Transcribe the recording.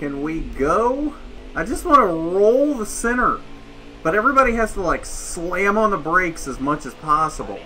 Can we go? I just want to roll the center. But everybody has to like slam on the brakes as much as possible.